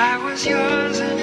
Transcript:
I was yours